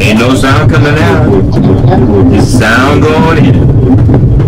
Ain't no sound coming out. The sound going in.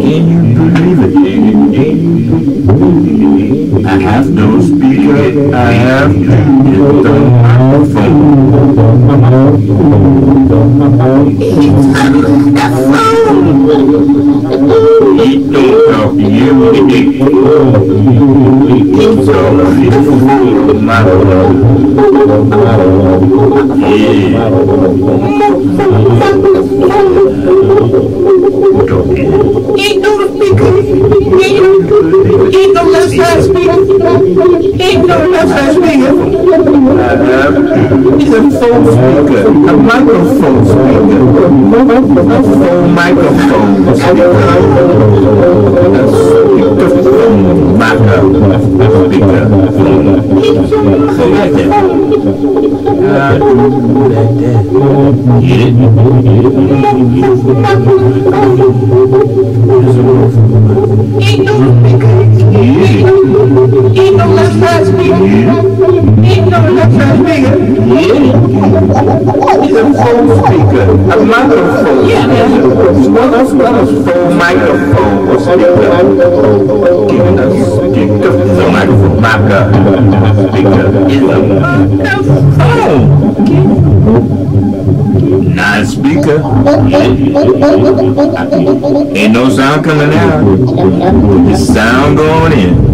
Can you believe it? I have no speaker, I have to get the microphone. Don't be Ignorance has me. Ignorance has me. He's a phone speaker, a microphone speaker, a phone microphone speaker, a speaker. A maker microphone was given us the microphone or speaker. Speaker. A microphone. A speaker. Ain't no sound coming out. The sound going in.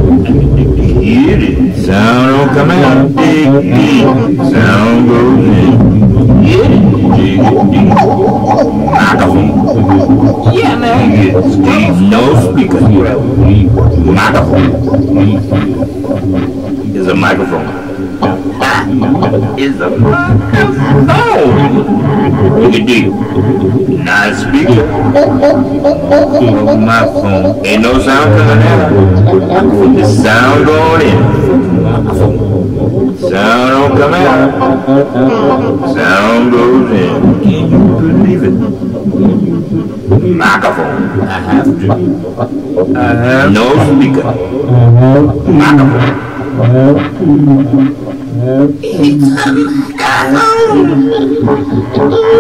Sound don't come out. Sound goes in. Microphone. Yeah, man. No speaker. Microphone. Is a microphone. Is a microphone. Dig it deep. Not a speaker. Of my phone. Ain't no sound coming out. The sound going in. Sound don't come out. Sound goes in. Can you believe it? Microphone. I have to. I have no speaker. Microphone. It's a.